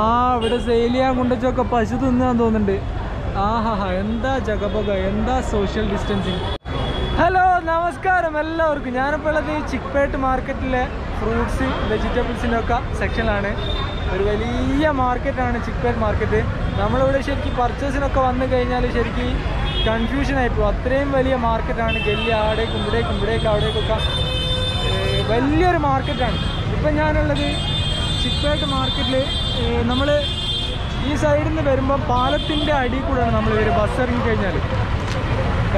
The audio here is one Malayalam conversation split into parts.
ആ ഇവിടെ സെയിൽ കൊണ്ടുവച്ചൊക്കെ പശു തിന്നാൻ തോന്നുന്നുണ്ട്. ആഹാ എന്താ ജഗപക എന്താ സോഷ്യൽ ഡിസ്റ്റൻസിങ് ഹലോ നമസ്കാരം എല്ലാവർക്കും. ഞാനിപ്പോൾ ഉള്ളത് ചിക്പേട്ട് മാർക്കറ്റിലെ ഫ്രൂട്ട്സ് വെജിറ്റബിൾസിന്റെ ഒക്കെ സെക്ഷനിലാണ്. ഒരു വലിയ മാർക്കറ്റാണ് ചിക്പേട്ട് മാർക്കറ്റ്. നമ്മളിവിടെ ശരിക്കും പർച്ചേസിനൊക്കെ വന്നു കഴിഞ്ഞാൽ ശരിക്കും കൺഫ്യൂഷൻ ആയിപ്പോവും അത്രയും വലിയ മാർക്കറ്റാണ്. ഗല്ലി ആടേക്കും ഇവിടേക്കും ഇവിടേക്കും അവിടേക്കൊക്കെ വലിയൊരു മാർക്കറ്റാണ്. ഇപ്പം ഞാനുള്ളത് ചിക്പേട്ട് മാർക്കറ്റിൽ നമ്മൾ ഈ സൈഡിൽ നിന്ന് വരുമ്പോൾ പാലത്തിന്റെ അടിയിൽ കൂടെയാണ് നമ്മൾ വരും ബസ് ഇറങ്ങി കഴിഞ്ഞാൽ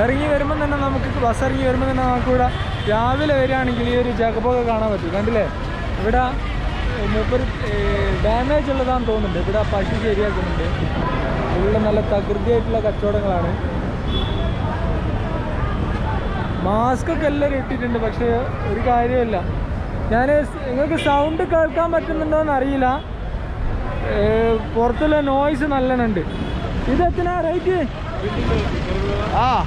ഇറങ്ങി വരുമ്പോൾ തന്നെ നമുക്ക് ബസ് ഇറങ്ങി വരുമ്പോൾ തന്നെ നമുക്ക് ഇവിടെ രാവിലെ വരികയാണെങ്കിൽ ഈ ഒരു ജഗബൊക്കെ കാണാൻ പറ്റും. കണ്ടില്ലേ? ഇവിടെ ഏഹ് ഡാമേജ് ഉള്ളതാണെന്ന് തോന്നുന്നുണ്ട്. ഇവിടെ പശു ശരിയാക്കുന്നുണ്ട്. ഉള്ള നല്ല തകൃതിയായിട്ടുള്ള കച്ചവടങ്ങളാണ്. മാസ്ക് ഒക്കെ എല്ലാവരും ഇട്ടിട്ടുണ്ട് പക്ഷേ ഒരു കാര്യമില്ല ഞാൻ നിങ്ങൾക്ക് സൗണ്ട് കേൾക്കാൻ പറ്റുന്നുണ്ടോ എന്ന് അറിയില്ല. ഏഹ് പുറത്തുള്ള നോയ്സ് നല്ലോണുണ്ട് ഇത് എത്തിനാ റേറ്റ്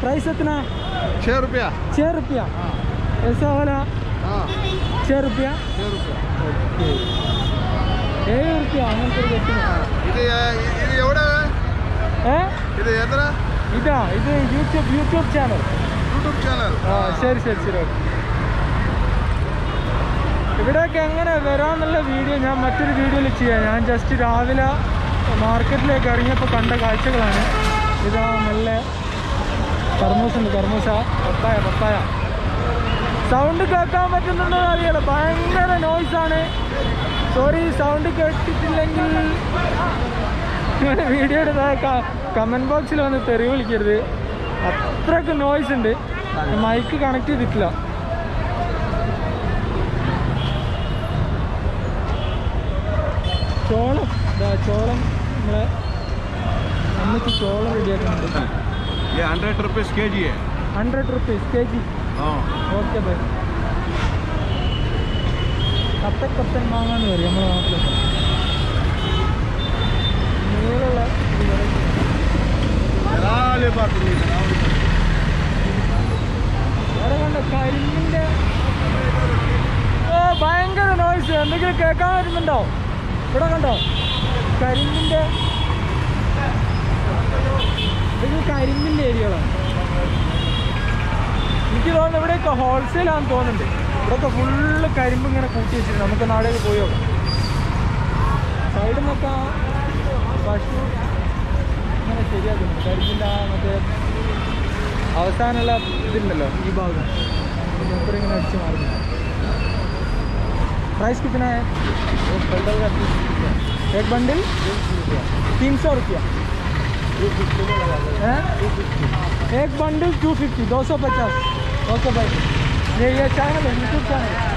പ്രൈസ് എത്തിനാ ചെറുപ്യ രസോല ചെറുപ്യ ഏഴ് റുപ്യ അങ്ങനത്തെ ഒരു കെട്ടിന് ഇതാ ഇത് YouTube YouTube channel YouTube channel ശരി ശരി ശരി ഓക്കെ ഇവിടെയൊക്കെ എങ്ങനെ വരാമെന്നുള്ള വീഡിയോ ഞാൻ മറ്റൊരു വീഡിയോയിൽ ചെയ്യാം. ഞാൻ ജസ്റ്റ് രാവിലെ മാർക്കറ്റിലേക്ക് ഇറങ്ങിയപ്പോൾ കണ്ട കാഴ്ചകളാണ്. ഇതാ നല്ല കർമൂസ് ഉണ്ട്. പത്തായ പത്തായ സൗണ്ട് കേൾക്കാൻ പറ്റുന്നുണ്ടോ അറിയാലോ ഭയങ്കര നോയ്സാണ് സോറി സൗണ്ട് കേട്ടിട്ടില്ലെങ്കിൽ വീഡിയോയുടെ കമന്റ് ബോക്സിൽ വന്ന് തെറി വിളിക്കരുത്. അത്രയ്ക്ക് നോയ്സ് ഉണ്ട്. മൈക്ക് കണക്ട് ചെയ്തിട്ടില്ല. ചോളം ചോളം നമ്മളെ അമ്മയ്ക്ക് ചോളം റെഡിയാക്കുന്നുണ്ട് hundred rupees K G hundred rupees K G okay bye കത്തക്കത്തൻ വാങ്ങാന്ന് പറയും നമ്മളെ നാട്ടിലൊക്കെ. മേലുള്ള കരിമ്പിന്റെ ഭയങ്കര നോയ്സ് എന്തെങ്കിലും കേൾക്കാൻ വരുന്നുണ്ടോ? ഇവിടെ കണ്ടോ? കരിമ്പിന്റെ ഇതൊക്കെ കരിമ്പിന്റെ ഏരിയകളാണ്. എനിക്ക് തോന്നുന്നു ഇവിടെയൊക്കെ ഹോൾസെയിലാണെന്ന് തോന്നുന്നുണ്ട്. ഇവിടെയൊക്കെ ഫുള്ള് കരിമ്പ് ഇങ്ങനെ കൂട്ടി വെച്ചിട്ടുണ്ട്. നമുക്ക് നാടേക്ക് പോയോ നോക്കാം. സൈഡിൽ നിന്നൊക്കെ പശു ഇങ്ങനെ ശരിയാക്കുന്നുണ്ട്. കരിമ്പിന്റെ ആ മറ്റേ അവസാനമുള്ള ഇതുണ്ടല്ലോ ഈ ഭാഗം. മൂപ്പർ ഇങ്ങനെ അടിച്ച് മാറുന്നു प्राइस कितना है एक बंडल का तीस रुपया एक बंडल तीन सौ रुपया हैं? एक बंडल टू फिफ्टी दो सौ पचास ओके भाई ये ये चैनल है यूट्यूब चैनल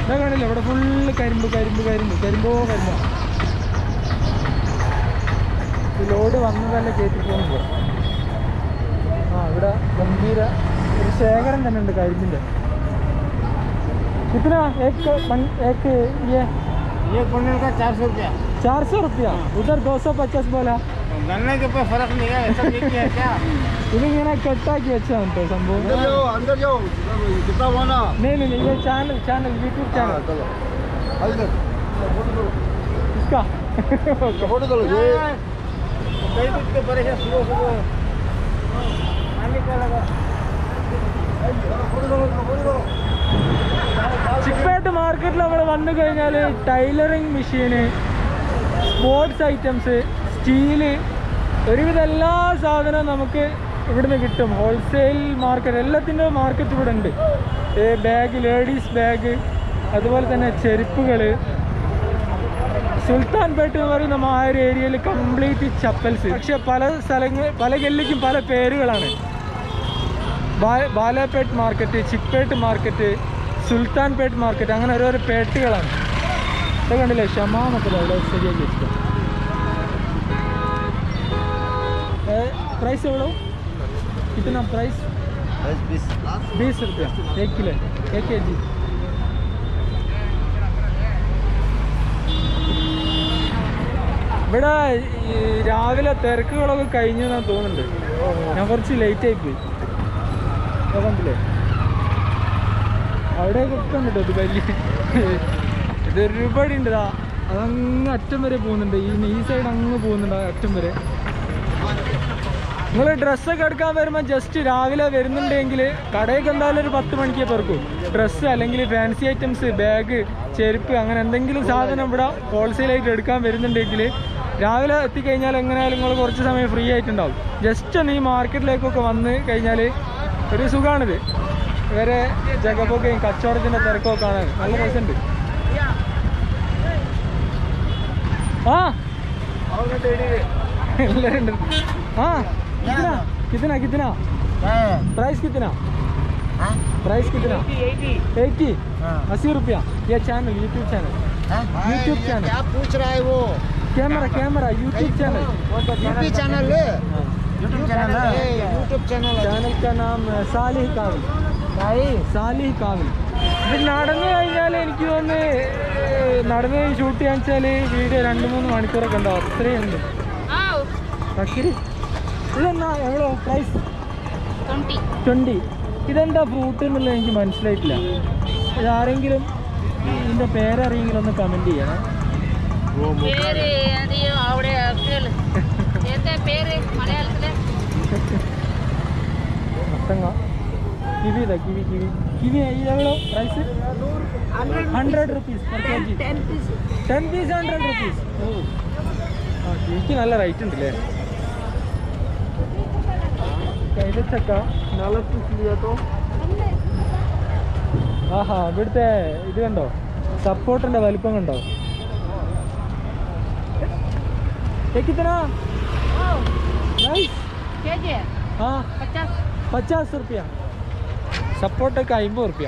ഇതാ കാണില്ല ഇവിടെ ഫുള്ള് കരിമ്പ് കരിമ്പ് കരിമ്പ് കരിമ്പോ കരിമ്പോ ഈ ലോഡ് വന്നതല്ല കയറ്റി പോകുന്നത് ആ ഇവിടെ ഗംഭീര ഒരു ശേഖരം തന്നെ ഉണ്ട് കരിമ്പിൻ്റെ कितना? एक तो बन, एक ये ये बंडल का चार सौ रुपया। चार सौ रुपया? हाँ। उधर दो सौ पचास बोला। गन्ने के ऊपर फ़र्क नहीं है ऐसा नहीं किया? क्या कट्टा की अच्छा तो संभव अंदर जाओ अंदर जाओ। कितना बोला? नहीं नहीं नहीं ये चैनल चैनल यूट्यूब चैनल चलो। इसका। चलो ये। हाँ, हाँ। कई के परेशान सुबह सुबह। का लगा। മാർക്കറ്റിൽ നമ്മൾ വന്നു കഴിഞ്ഞാൽ ടൈലറിങ് മെഷീന് സ്പോർട്സ് ഐറ്റംസ് സ്റ്റീൽ ഒരുവിധ എല്ലാ സാധനവും നമുക്ക് ഇവിടുന്ന് കിട്ടും. ഹോൾസെയിൽ മാർക്കറ്റ് എല്ലാത്തിന്റെ മാർക്കറ്റ് ഇവിടെ ഉണ്ട്. ബാഗ് ലേഡീസ് ബാഗ് അതുപോലെ തന്നെ ചെരുപ്പുകൾ സുൽത്താൻ പേട്ട് എന്ന് പറയുന്ന ആ ഒരു ഏരിയയിൽ കംപ്ലീറ്റ് ചപ്പൽസ് പക്ഷെ പല സ്ഥലങ്ങൾ പല ഗല്ലിക്കും പല പേരുകളാണ്. Balapet market Chickpet market സുൽത്താൻ പേട്ട് മാർക്കറ്റ് അങ്ങനെ ഓരോരോ പേട്ടുകളാണ് ഇത് കണ്ടില്ലേ ഷമാന്നൊക്കെ ദാ ഇവിടെ ശരിയാക്കി വെച്ചിട്ട് प्राइस एवढो कितना प्राइस दस बीस बीस रुपया एक किलो एक के जी ഇവിടെ ഈ രാവിലെ തിരക്കുകളൊക്കെ കഴിഞ്ഞു എന്നാണ് തോന്നുന്നുണ്ട് ഞാൻ കുറച്ച് ലേറ്റ് ആയി പോയി ഇതാ കണ്ടില്ലേ അവിടെ ഒക്കെ ഉണ്ട് ഇത് വലിയ ഇത് ഒരുപാട് ഉണ്ട് അതങ്ങ് അറ്റം വരെ പോകുന്നുണ്ട്. ഈ ഈ സൈഡ് അങ്ങ് പോകുന്നുണ്ട് അറ്റം വരെ. നിങ്ങൾ ഡ്രസ്സൊക്കെ എടുക്കാൻ വരുമ്പോൾ ജസ്റ്റ് രാവിലെ വരുന്നുണ്ടെങ്കിൽ കടയൊക്കെ എന്തായാലും ഒരു പത്ത് മണിക്കേ തുറക്കും ഡ്രസ്സ് അല്ലെങ്കിൽ ഫാൻസി ഐറ്റംസ് ബാഗ് ചെരുപ്പ് അങ്ങനെ എന്തെങ്കിലും സാധനം ഇവിടെ ഹോൾസെയിലായിട്ട് എടുക്കാൻ വരുന്നുണ്ടെങ്കിൽ രാവിലെ എത്തിക്കഴിഞ്ഞാൽ എങ്ങനെയായാലും നിങ്ങൾ കുറച്ച് സമയം ഫ്രീ ആയിട്ടുണ്ടാവും. ജസ്റ്റ് ഒന്ന് ഈ മാർക്കറ്റിലേക്കൊക്കെ വന്ന് കഴിഞ്ഞാൽ ഒരു സുഖമാണിത് ഇവരെ ജഗപ്പൊക്കെയും കച്ചവടത്തിൻ്റെ തിരക്കൊക്കെ കാണാൻ നല്ല രസമുണ്ട് ആ എല്ലാരും ഉണ്ട് ആ कितना कितना कितना प्राइस कितना प्राइस कितना एटी अस्सी रुपया ये channel YouTube channel YouTube channel. क्या पूछ रहा है वो camera camera YouTube channel UP channel है हाँ। यूट्यूब चैनल है यूट्यूब चैनल है ചാനൽ का नाम है സാലിഹ് കാവിൽ സാലിഹ് നടന്നു കഴിഞ്ഞാൽ എനിക്ക് തോന്നുന്നു നടന്ന് ഷൂട്ട് ചെയ്യാൻ വെച്ചാൽ വീഡിയോ രണ്ടു മൂന്ന് മണിക്കൂറൊക്കെ ഉണ്ടാവും. അത്രയും ഉണ്ട് ഇതെന്നാ എവിടെ പ്രൈസ് ട്വന്റി ഇതെന്താ ഫ്രൂട്ട് എന്നുള്ളത് എനിക്ക് മനസ്സിലായിട്ടില്ല. ഇതാരെങ്കിലും ഇതിന്റെ പേരറിയെങ്കിലും ഒന്ന് കമന്റ് ചെയ്യണം. മത്തങ്ങ. കിവി ഇതാ kiwi kiwi kiwi എവ്വളോ price hundred rupees per K G ten piece hundred rupees ഓ. ആ കിവിക്ക് നല്ല റേറ്റ് ഉണ്ടല്ലേ? കൈതച്ചക്ക നളത്തോ ആഹാ ഇവിടുത്തെ ഇത് കണ്ടോ? സപ്പോർട്ടിന്റെ വലിപ്പം കണ്ടോ? कितना प्राइस पचास रुपया സപ്പോർട്ടൊക്കെ അമ്പത് റുപ്യ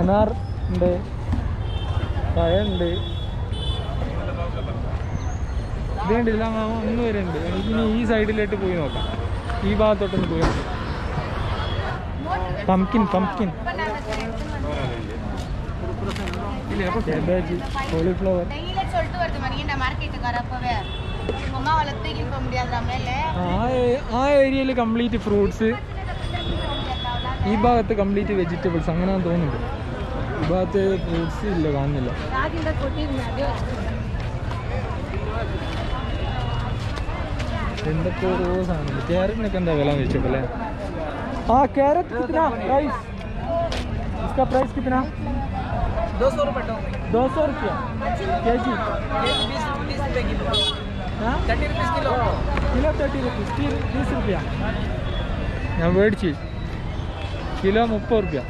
അനാർ ഉണ്ട്. പഴമുണ്ട് ഇതുണ്ട് എല്ലാം ഒന്ന് വരെ ഉണ്ട്. ഇനി ഈ സൈഡിലായിട്ട് പോയി നോക്കാം. ഈ ഭാഗത്തോട്ടൊന്ന് പോയി നോക്കാം. പംകിൻ പംകിൻ കോളിഫ്ലവർ ആ ഏരിയയിൽ കംപ്ലീറ്റ് ഫ്രൂട്ട്സ് ഈ ഭാഗത്ത് കംപ്ലീറ്റ് വെജിറ്റബിൾസ് അങ്ങനെ തോന്നുന്നു ഈ ഭാഗത്ത് ഫ്രൂട്ട്സ് ഇല്ല കാണുന്നില്ല. എന്തൊക്കെ ഓരോ സാധനം ക്യാരറ്റിനൊക്കെ എന്താ വില ചോദിച്ചപ്പോൾ അല്ലേ? ആ ക്യാരറ്റ് പ്രൈസ് इसका ഞാൻ മേടിച്ചു. കിലോ മുപ്പത് റുപ്യ.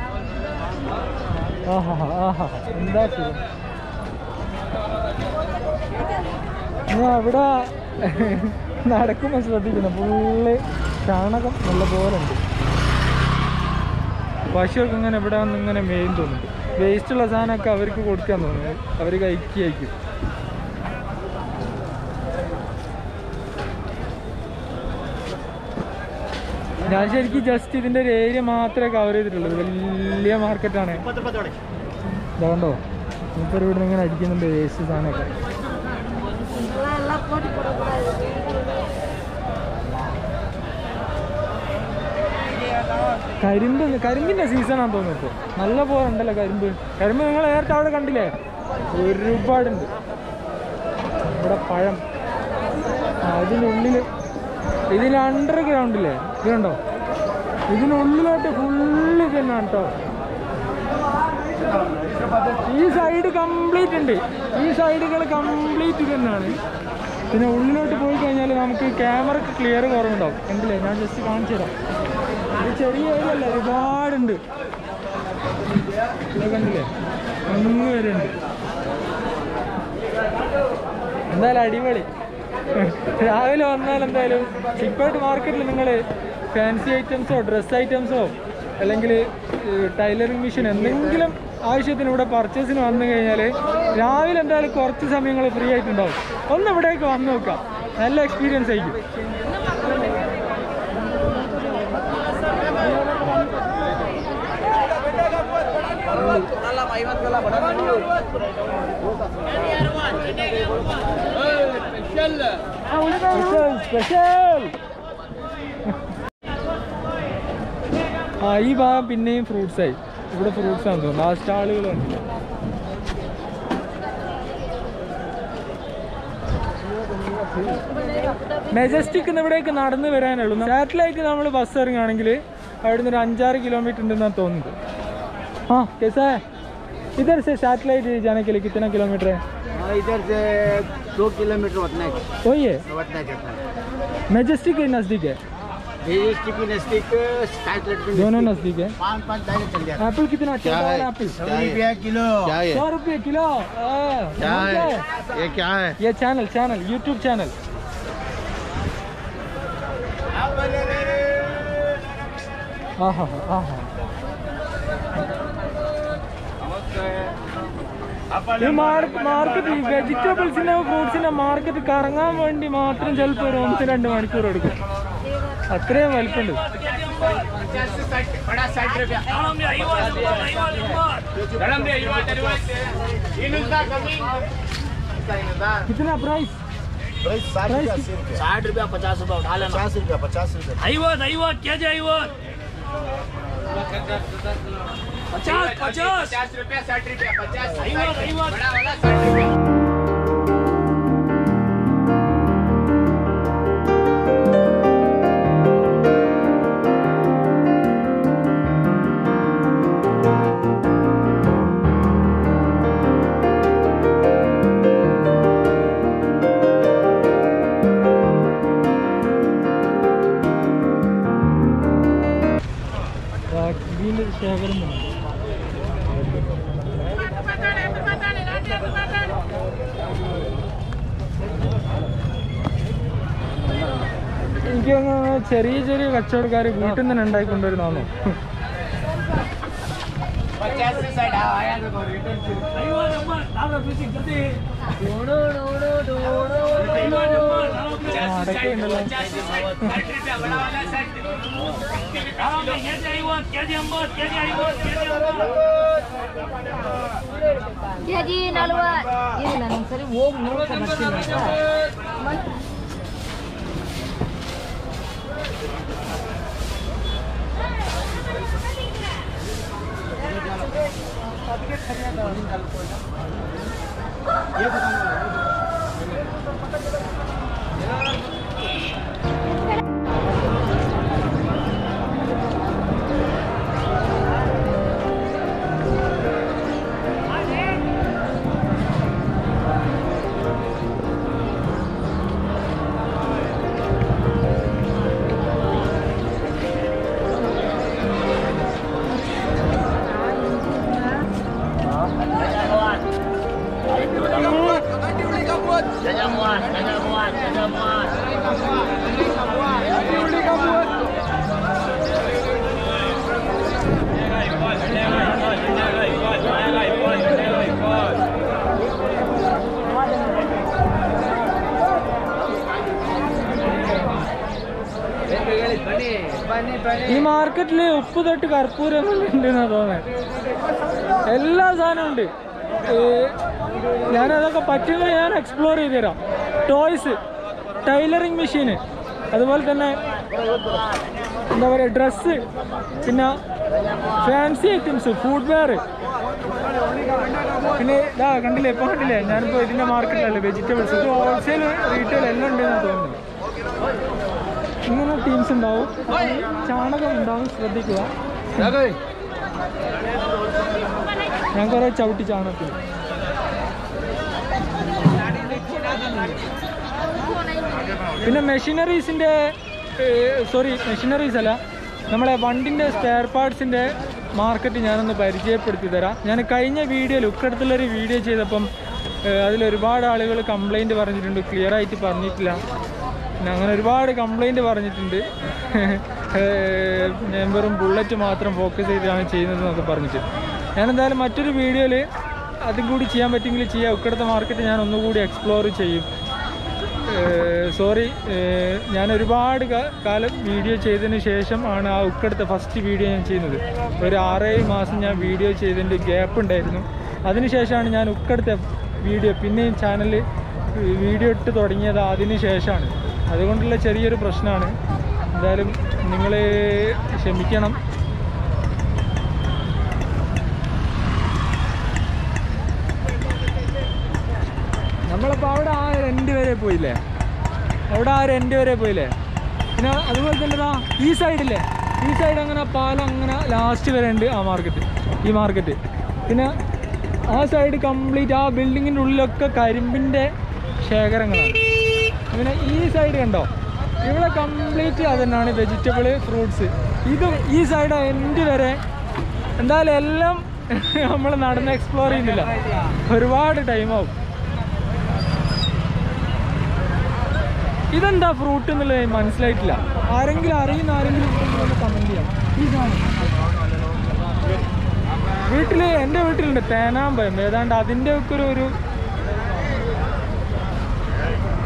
എന്താ ഞാൻ ഇവിടെ നടക്കുമ്പോൾ ശ്രദ്ധിക്കുന്നു ഫുള്ള് ചാണകം നല്ല പോലെ ഉണ്ട്. പശുവൊക്കെ ഇങ്ങനെ ഇവിടെ വന്ന് ഇങ്ങനെ മെയിൻ തോന്നുന്നു. വേസ്റ്റുള്ള സാധനമൊക്കെ അവർക്ക് കൊടുക്കാൻ തോന്നുന്നു. അവർ കഴിക്കുകയായിരിക്കും. ഞാൻ ശരിക്കും ജസ്റ്റ് ഇതിന്റെ ഒരു ഏരിയ മാത്രമേ കവർ ചെയ്തിട്ടുള്ളൂ. വലിയ മാർക്കറ്റാണ് ഇതാ കണ്ടോ മൂപ്പർ ഇവിടെ ഇങ്ങനെ അടിക്കുന്നുണ്ട് വേസ്റ്റ് സാധനമൊക്കെ. കരിമ്പ് കരിമ്പിന്റെ സീസണാന്ന് തോന്നുന്നു ഇപ്പോൾ നല്ല പോലെ ഉണ്ടല്ലോ കരിമ്പ്. കരിമ്പ് നിങ്ങൾ നേരത്തെ അവിടെ കണ്ടില്ലേ? ഒരുപാടുണ്ട്. ഇവിടെ പഴം. ആ, ഇതിന് അണ്ടർഗ്രൗണ്ടില്ലേ ഗ്രൗണ്ടില്ലേ ഇതുണ്ടോ ഇതിനുള്ളിലോട്ട് ഫുള്ള് തന്നെയാണ് കേട്ടോ ഈ സൈഡ് കംപ്ലീറ്റ് ഉണ്ട്. ഈ സൈഡുകൾ കംപ്ലീറ്റ് തന്നെയാണ് പിന്നെ ഉള്ളിലോട്ട് പോയി കഴിഞ്ഞാൽ നമുക്ക് ക്യാമറക്ക് ക്ലിയർ കുറവുണ്ടാവും. എന്തില്ലേ ഞാൻ ജസ്റ്റ് കാണിച്ചു തരാം. ഇത് ചെറിയ ഏരിയ അല്ല ഒരുപാടുണ്ട്. കണ്ടില്ലേ? അങ്ങ് പേരുണ്ട് എന്തായാലും അടിപൊളി. രാവിലെ വന്നാൽ എന്തായാലും ചിക്കോട്ട് മാർക്കറ്റിൽ നിങ്ങൾ ഫാൻസി ഐറ്റംസോ ഡ്രസ് ഐറ്റംസോ അല്ലെങ്കിൽ ടൈലറിംഗ് മെഷീൻ എന്തെങ്കിലും ആവശ്യത്തിന് ഇവിടെ പർച്ചേസിന് വന്നു കഴിഞ്ഞാൽ രാവിലെ എന്തായാലും കുറച്ച് സമയങ്ങൾ ഫ്രീ ആയിട്ടുണ്ടാവും. ഒന്ന് ഇവിടേക്ക് വന്ന് നോക്കാം. നല്ല എക്സ്പീരിയൻസ് ആയിരിക്കും. സ്പെഷ്യൽ സ്പെഷ്യൽ ആ ഈ ഭാഗം പിന്നെയും ഫ്രൂട്ട്സ് ആയി. ഇവിടെ ഫ്രൂട്ട്സ് ആണ് തോന്നുന്നു. ആ സ്റ്റാളുകളുണ്ട്. മെജസ്റ്റിക് ഇവിടേക്ക് നടന്നു വരാനുള്ളൂ. സാറ്റലൈറ്റ് നമ്മൾ ബസ് ഇറങ്ങുകയാണെങ്കിൽ അവിടെ നിന്ന് ഒരു അഞ്ചാറ് കിലോമീറ്റർ ഉണ്ടെന്നാണ് തോന്നുന്നത്. ആ कैसा है സാറ്റലൈറ്റ് ജാനക്കിലേക്ക് सैटेलाइट जाने हाँ, इधर से दो किलोमीटर वतनाक वही है? मेजेस्टिक के नज़दीक है दोनों नज़दीक। है। पाँच पाँच चल जाए एप्पल कितना अच्छा क्या है? एप्पल सौ रुपया किलो। सौ रुपये किलो? क्या है? ये क्या है? ये चैनल चैनल यूट्यूब चैनल। हाँ हाँ हाँ हाँ। ഈ മാർക്കറ്റ് വെജിറ്റബിൾസിന്റെ ഫ്രൂട്ട്സിന്റെ മാർക്കറ്റ് കറങ്ങാൻ വേണ്ടി മാത്രം ചിലപ്പോൾ ഒരു ഒന്ന് രണ്ട് മണിക്കൂർ എടുക്കും അത്രയും വലിപ്പുണ്ട് कितना प्राइस प्राइस साठ प्राइस रुपया अस्सी रुपया साठ रुपया पचास रुपया उठा लेना पचास पचास। पचास रुपया साठ रुपया पचास। बड़ा वाला साठ रुपया। കച്ചവടക്കാർ വീട്ടിൽ നിന്ന് തന്നെ ഉണ്ടായിക്കൊണ്ടുവരുന്നാണോ ಐವತ್ ಅಮ್ಮ ನಾಲ್ಕು ಪೀಸಿಗೆ ಜೊತೆ ಐವತ್ ये बताना ഈ മാർക്കറ്റിൽ ഉപ്പ് തൊട്ട് കർപ്പൂരം ഉണ്ടെന്നാ തോന്നുന്നത് എല്ലാ സാധനവും ഉണ്ട്. ഞാനതൊക്കെ പറ്റുമെങ്കിൽ ഞാൻ എക്സ്പ്ലോർ ചെയ്ത് തരാം ടോയ്സ് ടൈലറിങ് മെഷീന് അതുപോലെ തന്നെ എന്താ പറയുക ഡ്രസ്സ് പിന്നെ ഫാൻസി ഐറ്റംസ് ഫുഡ് വെയർ പിന്നെ ഇതാ കണ്ടില്ലേ ഇപ്പോൾ കണ്ടില്ലേ ഞാനിപ്പോൾ ഇതിന്റെ മാർക്കറ്റിലല്ലേ വെജിറ്റബിൾസ് ഇത് ഹോൾസെയിൽ റീറ്റെയിൽ എല്ലാം ഉണ്ടെന്നാണ് തോന്നുന്നത്. ഇങ്ങനെ ടീംസ് ഉണ്ടാവും. ചാണകം ഉണ്ടാവും ശ്രദ്ധിക്കുക. ഞാൻ കുറെ ചവിട്ടി ചാണകത്തിൽ. പിന്നെ മെഷീനറീസിന്റെ സോറി മെഷീനറീസ് അല്ല നമ്മളെ വണ്ടിന്റെ സ്പെയർ പാർട്സിന്റെ മാർക്കറ്റ് ഞാനൊന്ന് പരിചയപ്പെടുത്തി തരാം. ഞാൻ കഴിഞ്ഞ വീഡിയോയിൽ ഉക്കടത്തുള്ളൊരു വീഡിയോ ചെയ്തപ്പം അതിലൊരുപാട് അതിൽ ഒരുപാട് ആളുകൾ കംപ്ലൈന്റ് പറഞ്ഞിട്ടുണ്ട് ക്ലിയർ ആയിട്ട് പറഞ്ഞിട്ടില്ല. അങ്ങനെ ഒരുപാട് കംപ്ലൈന്റ് പറഞ്ഞിട്ടുണ്ട്. ഞാൻ വെറും ബുള്ളറ്റ് മാത്രം ഫോക്കസ് ചെയ്താണ് ചെയ്യുന്നതെന്നൊക്കെ പറഞ്ഞിട്ട്. ഞാനെന്തായാലും മറ്റൊരു വീഡിയോയിൽ അതും കൂടി ചെയ്യാൻ പറ്റുമെങ്കിൽ ചെയ്യാം. ഉക്കടത്തെ മാർക്കറ്റ് ഞാൻ ഒന്നുകൂടി എക്സ്പ്ലോർ ചെയ്യും. സോറി ഞാൻ ഒരുപാട് കാലം വീഡിയോ ചെയ്തതിന് ശേഷം ആണ് ആ ഉക്കടുത്ത ഫസ്റ്റ് വീഡിയോ ഞാൻ ചെയ്യുന്നത്. ഒരു ആറേഴ് മാസം ഞാൻ വീഡിയോ ചെയ്തതിന്റെ ഗ്യാപ്പ് ഉണ്ടായിരുന്നു. അതിനുശേഷമാണ് ഞാൻ ഉക്കടുത്ത വീഡിയോ പിന്നെയും ചാനൽ വീഡിയോ ഇട്ട് തുടങ്ങിയത് അതിന് ശേഷമാണ്. അതുകൊണ്ടുള്ള ചെറിയൊരു പ്രശ്നമാണ്. എന്തായാലും നിങ്ങൾ ക്ഷമിക്കണം. നമ്മളപ്പോൾ അവിടെ ആ രണ്ട് വരെ പോയില്ലേ? അവിടെ ആ രണ്ട് വരെ പോയില്ലേ? പിന്നെ അതുപോലെ തന്നെ ഈ സൈഡില്ലേ ഈ സൈഡ് അങ്ങനെ പാലം അങ്ങനെ ലാസ്റ്റ് വരെ ഉണ്ട് ആ മാർക്കറ്റ് ഈ മാർക്കറ്റ് പിന്നെ ആ സൈഡ് കംപ്ലീറ്റ് ആ ബിൽഡിങ്ങിന്റെ ഉള്ളിലൊക്കെ കരിമ്പിന്റെ ശേഖരങ്ങളാണ്. പിന്നെ ഈ സൈഡ് കണ്ടോ? ഇവിടെ കംപ്ലീറ്റ് അതന്നെയാണ് വെജിറ്റബിൾ ഫ്രൂട്ട്സ് ഇത് ഈ സൈഡ് എന്റെ വരെ. എന്തായാലും എല്ലാം നമ്മൾ നടന്ന് എക്സ്പ്ലോർ ചെയ്യുന്നില്ല. ഒരുപാട് ടൈം ആവും. ഇതെന്താ ഫ്രൂട്ട് എന്നുള്ളത് മനസ്സിലായിട്ടില്ല. ആരെങ്കിലും അറിയുന്ന ആരെങ്കിലും കമന്റ് ചെയ്യാം. വീട്ടിൽ എന്റെ വീട്ടിലുണ്ട് തേനാമ്പയം ഏതാണ്ട് അതിന്റെ ഒക്കെ ഒരു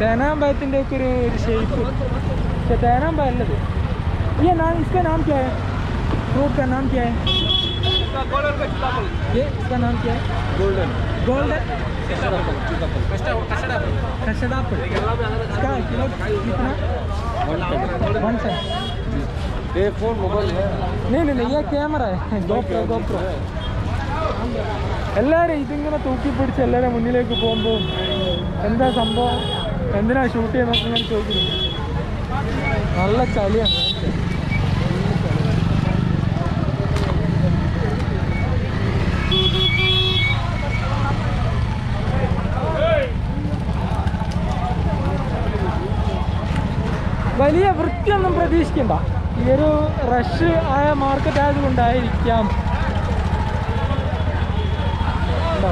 ഒരു തേനാമ്പയത്തിൻ്റെ ഒക്കെ ഒരു ഒരു ഷേപ്പ് പക്ഷെ തേനാമ്പയം അല്ലത് ये नाम इसका नाम क्या है फ्रूट का नाम क्या है ये इसका नाम क्या है गोल्डन गोल्डन कस्टर्ड एप्पल इसका किलो कितना वन से ये फोन मोबाइल है नहीं नहीं नहीं ये कैमरा है GoPro GoPro എല്ലാവരും ഇതിങ്ങനെ തൂക്കി പിടിച്ച് എല്ലാവരും മുന്നിലേക്ക് പോകുമ്പോൾ എന്താ സംഭവം എന്തിനാ ഷൂട്ട് ചെയ്യുന്നത് ഞാൻ ചോദിക്കുന്നു. നല്ല ചളിയാണ് വലിയ വൃത്തിയൊന്നും പ്രതീക്ഷിക്കണ്ട. ഈ ഒരു റഷ് ആയ മാർക്കറ്റ് ആയതുകൊണ്ടായിരിക്കാം. ഉണ്ടോ?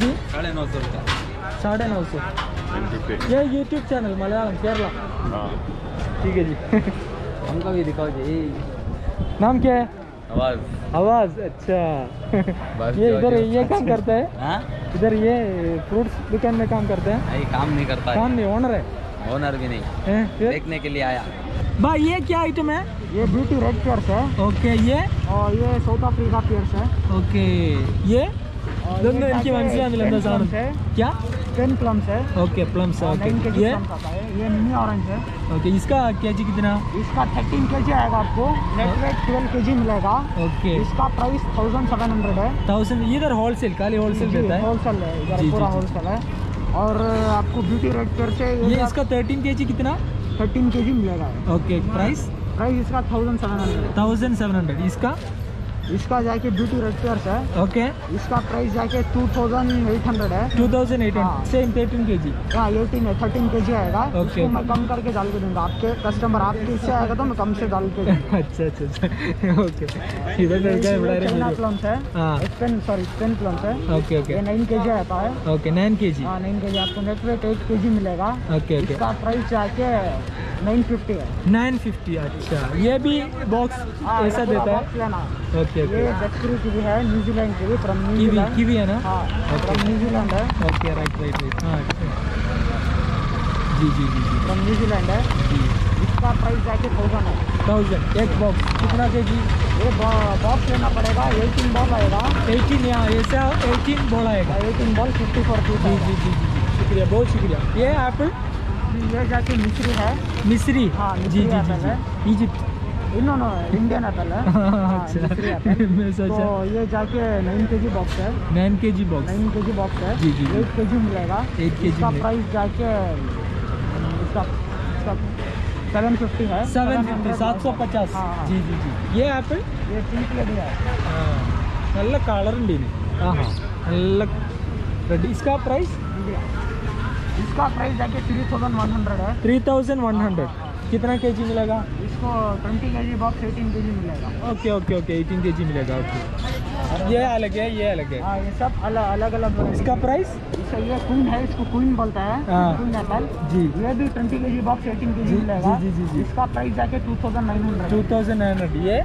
जी साढ़े नौ सौ रुपये साढ़े नौ सौ ये यूट्यूब चैनल मलयालम केरला ठीक है जी। हमको भी दिखाओ जी। नाम क्या है? आवाज़। आवाज़ अच्छा। ये इधर ये काम करता है? हाँ? इधर ये फ्रूट्स दुकान में काम करता है? नहीं काम नहीं करता काम नहीं ओनर है। ओनर भी नहीं। देखने के लिए आया। भाई ये क्या आइटम है? ये ब्यूटी रेड पियर्स है। ओके ये? और ये साउथ अफ्रीका पियर्स है। ओके ये? दोनों इनकी मंजिल क्या? टेन प्लम्स है। Okay plums okay. ये? ऑरेंज है। ओके इसका के जी कितना? इसका थर्टीन के जी आएगा आपको। नेट रेट ट्वेल्व के जी मिलेगा। ओके। इसका प्राइस थाउज़ेंड सेवन हंड्रेड है। थाउज़ेंड इधर होलसेल खाली होलसेल होलसेल है? पूरा होलसेल है। और आपको ब्यूटी पर से ये इसका थर्टीन के जी कितना? थर्टीन के जी मिलेगा। ओके प्राइस प्राइस इसका thousand seven hundred thousand seven hundred इसका? इसका जाके ब्यूटी रेड है ओके इसका प्राइस जाके टू थाउज़ेंड एट हंड्रेड है। Two thousand eight. Same thirteen K G हाँ एटीन है थर्टीन के जी आएगा। Okay, उसको. मैं कम करके डाल के दूँगा। आपके कस्टमर आपके इससे आएगा तो मैं कम से डाल के दूँगा। अच्छा अच्छा अच्छा। ओके रे प्लम्स है? हाँ। सॉरी टेन प्लम्स है। Okay okay nine K G आता है ओके नाइन के जी हाँ नाइन के जी आपको net wait eight K G मिलेगा। ओके ओके इसका प्राइस जाके नाइन फिफ्टी है। नाइन फिफ्टी अच्छा। ये भी बॉक्स हाँ, ऐसा देता है? ओके ओके दक्षिणी की भी है न्यूजीलैंड की भी फ्रॉम न्यूजीलैंड। कीवी है ना? हाँ Okay. न्यूजीलैंड है। ओके राइट राइट राइट हाँ अच्छा। जी जी जी जी। फ्रॉम न्यूजीलैंड है। जी। इसका प्राइस जाके थाउज़ेंड है। थाउज़ेंड एक बॉक्स कितना के जी ये बॉक्स लेना पड़ेगा एटीन बॉल आएगा। एटीन यहाँ ऐसा एटीन बॉल आएगा। एटीन बॉल फिफ्टी फोर जी जी जी जी शुक्रिया बहुत शुक्रिया। ये एप्पल ये जाके मिश्री है मिस्री हाँ, जी मिस्री जी apple जी है। जी इजिप्ट इन्होंने इंडियन एप्पल है हाँ, अच्छा मिस्री एप्पल मैं तो सोचा ये जाके नाइन के जी बॉक्स है नाइन के जी बॉक्स नाइन के जी बॉक्स है जी, जी, जी। एट के जी मिलेगा 8 kg इसका मिलेगा। प्राइस जाके इसका सेवन फिफ्टी है सेवन फिफ्टी सात सौ पचास हाँ, हाँ। जी जी जी ये एप्पल ये पिंक लेडी है ആ, നല്ല കളറുണ്ട് ഇതിന് ആഹാ നല്ല റെഡി इसका प्राइस इंडिया इसका प्राइस जाके थ्री थाउज़ेंड वन हंड्रेड है। थ्री थाउज़ेंड वन हंड्रेड कितना के जी मिलेगा? इसको ट्वेंटी के जी बॉक्स एटीन के जी मिलेगा। ओके ओके ओके एटीन के जी मिलेगा ओके ये अलग है ये अलग है। हाँ ये सब अलग अलग अलग इसका प्राइस इसका ये क्वीन है इसको क्वीन बोलता है। हाँ। क्वीन एप्पल जी। ये भी ट्वेंटी के जी बॉक्स एटीन के जी मिलेगा। जी, जी, जी। इसका प्राइस जाके two thousand nine hundred two thousand nine hundred ये?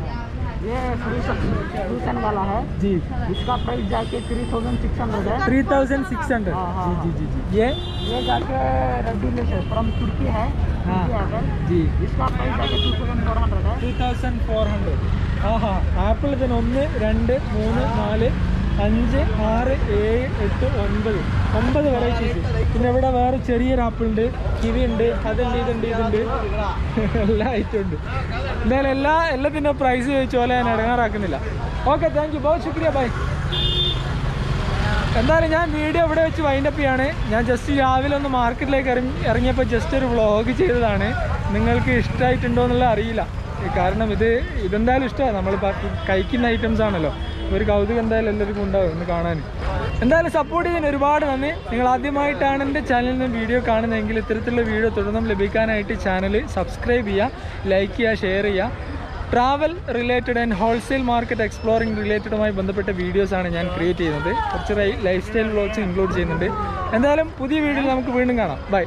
ये सॉल्यूशन वाला है जी इसका प्राइस जाके थ्री थाउजेंड सिक्स हंड्रेड है थ्री थाउजेंड सिक्स हंड्रेड हाँ, हाँ, जी जी जी जी ये ये जाके रेडी है फ्रॉम तुर्की है हाँ। तुर्की है जी इसका प्राइस जाके टू थाउजेंड फोर हंड्रेड है ടു തൗസൻഡ് ഫോർ ഹൺഡ്രഡ് ആഹാ ആപ്പിൾ തന്നെ ഒന്ന് രണ്ട് മൂന്ന് നാല് അഞ്ച് ആറ് ഏഴ് എട്ട് ഒൻപത്. ഒമ്പത് വെറൈറ്റീസ് പിന്നെ ഇവിടെ വേറെ ചെറിയൊരു ആപ്പിൾ ഉണ്ട്. കിവി ഉണ്ട്. അതുണ്ട് ഇതുണ്ട് ഇതുണ്ട്. എല്ലാ ഐറ്റം ഉണ്ട് എന്തായാലും എല്ലാ എല്ലാത്തിന്റെ പ്രൈസ് ചോദിച്ച പോലെ ഞാൻ ഇടങ്ങാറാക്കുന്നില്ല. ഓക്കെ താങ്ക് യു ബഹുത് ശുക്രിയ ബൈ എന്തായാലും ഞാൻ വീഡിയോ ഇവിടെ വെച്ച് വൈൻഡപ്പ് ചെയ്യാണ്. ഞാൻ ജസ്റ്റ് രാവിലെ ഒന്ന് മാർക്കറ്റിലേക്ക് ഇറങ്ങി ഇറങ്ങിയപ്പോൾ ജസ്റ്റ് ഒരു വ്ളോഗ് ചെയ്തതാണ്. നിങ്ങൾക്ക് ഇഷ്ടമായിട്ടുണ്ടോ എന്നുള്ള അറിയില്ല. കാരണം ഇത് ഇതെന്തായാലും ഇഷ്ടമാണ്. നമ്മൾ കഴിക്കുന്ന ഐറ്റംസ് ആണല്ലോ. ഒരു കൗതുകം എന്തായാലും എല്ലാവർക്കും ഉണ്ടാവും ഒന്ന് കാണാൻ. എന്തായാലും സപ്പോർട്ട് ചെയ്യാൻ ഒരുപാട് നന്ദി. നിങ്ങൾ ആദ്യമായിട്ടാണ് എന്റെ ചാനലിൽ നിന്ന് വീഡിയോ കാണുന്നതെങ്കിൽ ഇത്തരത്തിലുള്ള വീഡിയോ തുടർന്നും ലഭിക്കാനായിട്ട് ചാനൽ സബ്സ്ക്രൈബ് ചെയ്യുക ലൈക്ക് ചെയ്യുക ഷെയർ ചെയ്യുക. Travel related and wholesale market exploring റിലേറ്റഡുമായി ബന്ധപ്പെട്ട വീഡിയോസാണ് ഞാൻ ക്രിയേറ്റ് ചെയ്യുന്നത്. കുറച്ച് ലൈഫ് സ്റ്റൈൽ വ്ളോഗ്സ് ഇൻക്ലൂഡ് ചെയ്യുന്നുണ്ട്. എന്തായാലും പുതിയ വീഡിയോയിൽ നമുക്ക് വീണ്ടും കാണാം. ബൈ